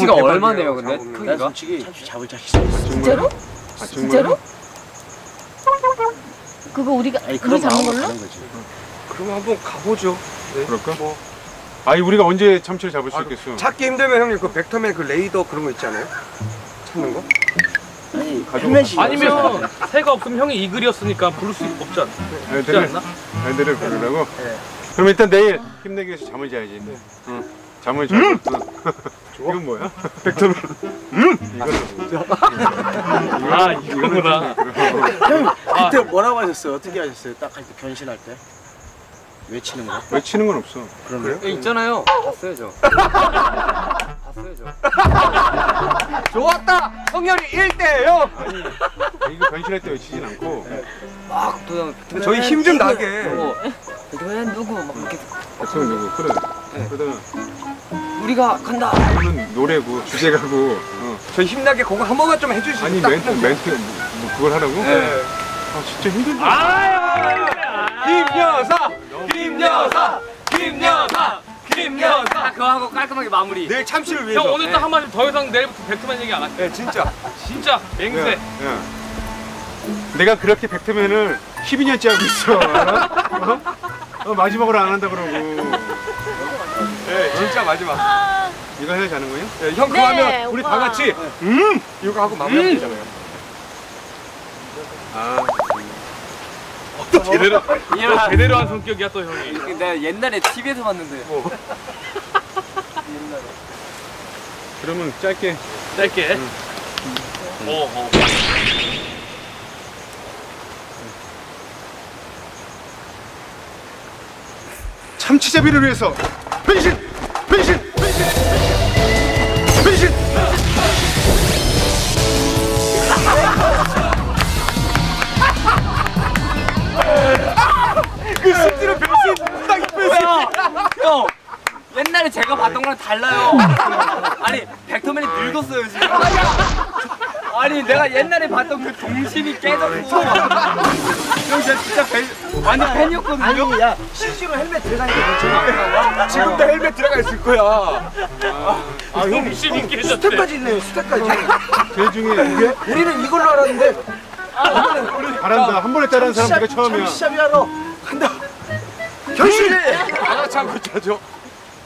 대박이에요, 얼마네요, 근데? 크기가? 난 솔직히 잡을 자신 있어. 진짜로? 아, 진짜로? 그거 우리가 아니 우리 그런 잡는 걸로? 그럼 한번 가보죠. 네. 그럴까? 뭐 아니 우리가 언제 참치를 잡을 수 아, 있겠어? 찾기 힘들면 형님 그 벡터맨 그 레이더 그런 거 있잖아요. 찾는 거? 아니. 아니면 새가 없으면 형이 이글이었으니까 부를 수 없지 않나? 없지 애들을 않나? 애들을 부르라고. 네. 그럼 일단 내일 힘내기 위해서 잠을 자야지. 응. 잠을 자고. 응. 이건 뭐야? 벡터맨. 음. 이거는 아 이거구나. 형 그때 뭐라고 하셨어요? 어떻게 하셨어요? 딱 할 때 변신할 때 외치는 거. 외치는 건 없어. 그러면 예, 있잖아요. 봤어요, 저. 좋았다. 성현이 1대예요. 이거 변신할 때 외치진 않고 막 도영. 저희 힘 좀 나게. 누구? 왜 누구? 막 이렇게 백성 누구 그래. 네. 그러다가 우리가 간다. 이거는 노래고 주제가고. 어. 저희 힘나게 그거 한 번만 좀 해주시죠. 아니 딱 멘트. 멘트 뭐 그걸 하라고? 네. 아 진짜 힘들다. 아유. 김여사, 김여사, 김여사, 김여사. 그거 하고 깔끔하게 마무리. 내일 참치를 위해서. 형 오늘 딱 한마디 더 이상 내일부터 백투맨 얘기 안 할게. 네, 진짜. 진짜 맹세. 야, 야. 내가 그렇게 벡터맨을 12년째 하고 있어. 알아? 어? 어, 마지막으로 안 한다 그러고. 네, 진짜 마지막. 이거 해야 자는 거예요? 네, 형 그거 네, 하면 우리 다 오빠. 같이 음 이거 하고 마무리하면 되잖아요. 아, 또 제대로 또 제대로 한 성격이야 또 형이. 내가 옛날에 TV에서 봤는데. 그러면 짧게. 짧게. 어 어. 참치잡이를 위해서 변신! 변신! 변신! 변신! 그 실제로 변신 딱 변신. 형! 옛날에 제가 봤던 거랑 달라요. 아니, 벡터맨이 늙었어요, 지금. 아니, 내가 옛날에 봤던 그 동심이 깨졌고. 형, 제가 진짜 팬, 완전 팬이었거든요. 아니 야 실제로 헬멧 들어가니까 괜찮아. 지금도 헬멧 들어가 있을 거야. 동심이 깨졌대. 스텝까지 있네요. 스텝까지. 제 중에 우리는 이걸로 알았는데 잘한다. 한 번에 따라하는 사람 내가 처음이야. 참치잡이 하러 간다. 변신. 하나 참고 자죠.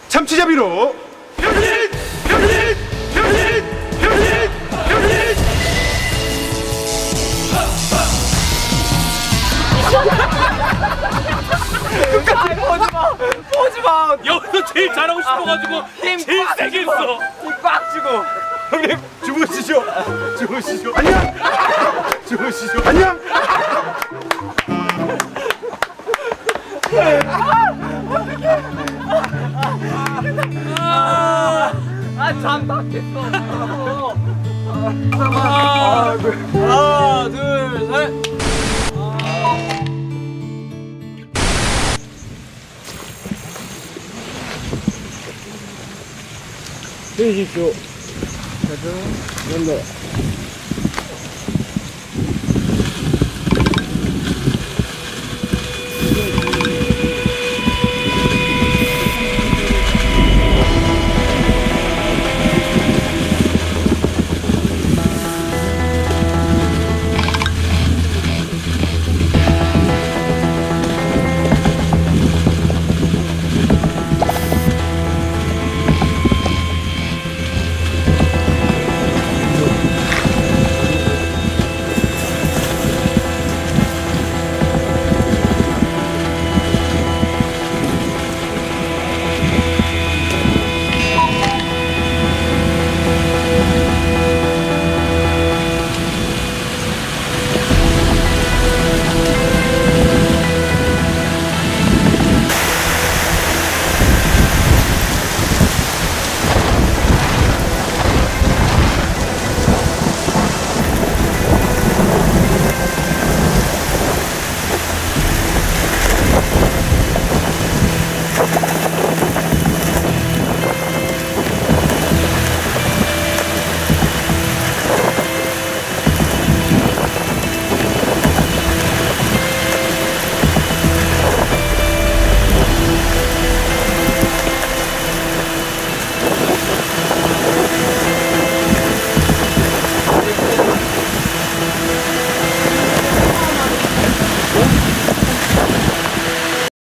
참치잡이로 보지 마! 여기서 제일 잘하고 싶어가지고 제일 세게 했어. 꽉 주고. 형님 주무시죠. 주무시죠. 안녕! 주무시죠. 안녕! 아, 잠 닦겠어. 아, 하나, 둘, 셋. 해주십시오. 가자. 간다.